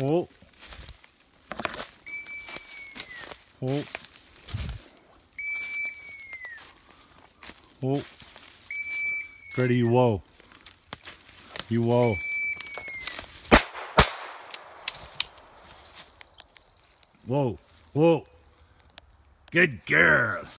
Oh. Oh. Oh. Freddy, you whoa. You whoa. Whoa. Whoa. Good girl.